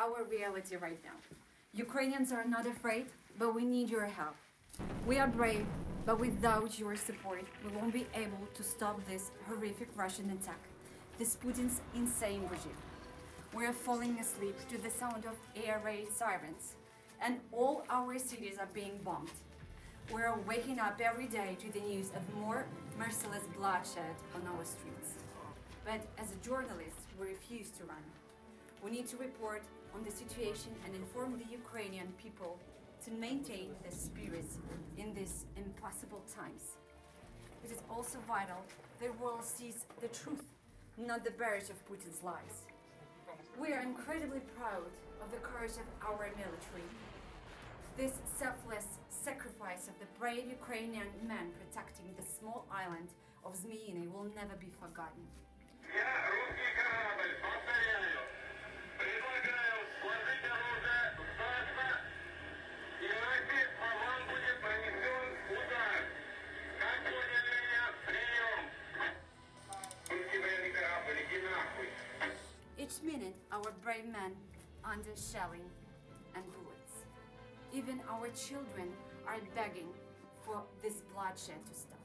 our reality right now. Ukrainians are not afraid, but we need your help. We are brave, but without your support, we won't be able to stop this horrific Russian attack, this Putin's insane regime. We are falling asleep to the sound of air raid sirens, and all our cities are being bombed. We are waking up every day to the news of more merciless bloodshed on our streets. But as a journalist, we refuse to run. We need to report on the situation and inform the Ukrainian people to maintain their spirits in these impossible times. It is also vital the world sees the truth, not the barrage of Putin's lies. We are incredibly proud of the courage of our military. This selfless sacrifice of the brave Ukrainian men protecting the small island of Zmiiny will never be forgotten. minute, our brave men under shelling and bullets. Even our children are begging for this bloodshed to stop.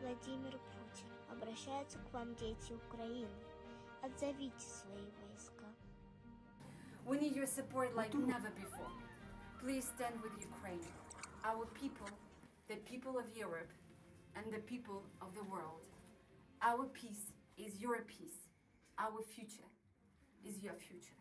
Владимир Путин, обращаются к вам дети Украины. Отзовите свои войска. We need your support like never before. Please stand with Ukraine, our people, the people of Europe, and the people of the world. Our peace is your peace. Our future is your future.